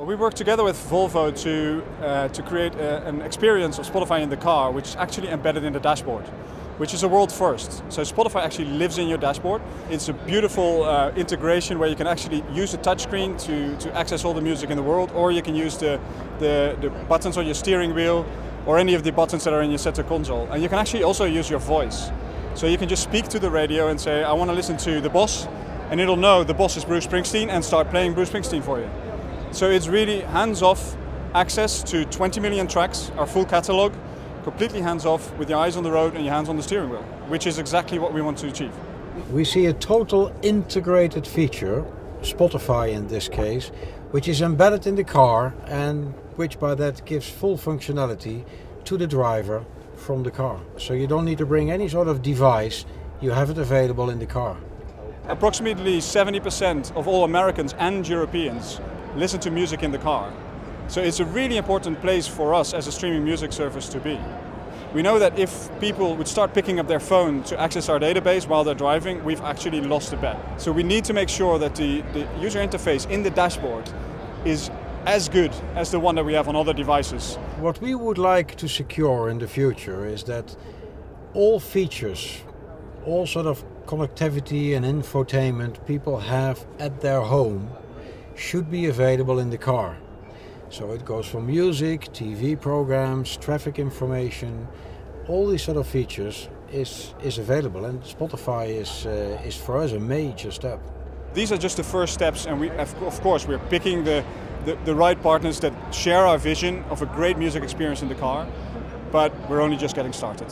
Well, we worked together with Volvo to, uh, to create a, an experience of Spotify in the car, which is actually embedded in the dashboard, which is a world first. So Spotify actually lives in your dashboard. It's a beautiful uh, integration where you can actually use the touchscreen to, to access all the music in the world, or you can use the, the, the buttons on your steering wheel, or any of the buttons that are in your center console. And you can actually also use your voice. So you can just speak to the radio and say, I want to listen to the boss, and it'll know the boss is Bruce Springsteen and start playing Bruce Springsteen for you. So it's really hands-off access to 20 million tracks, our full catalog, completely hands-off with your eyes on the road and your hands on the steering wheel, which is exactly what we want to achieve. We see a total integrated feature, Spotify in this case, which is embedded in the car and which by that gives full functionality to the driver from the car. So you don't need to bring any sort of device, you have it available in the car. Approximately 70% of all Americans and Europeans listen to music in the car. So it's a really important place for us as a streaming music service to be. We know that if people would start picking up their phone to access our database while they're driving, we've actually lost a bet. So we need to make sure that the, the user interface in the dashboard is as good as the one that we have on other devices. What we would like to secure in the future is that all features, all sort of connectivity and infotainment people have at their home should be available in the car. So it goes from music, TV programs, traffic information, all these sort of features is, is available and Spotify is, uh, is for us a major step. These are just the first steps and we, of course we're picking the, the, the right partners that share our vision of a great music experience in the car, but we're only just getting started.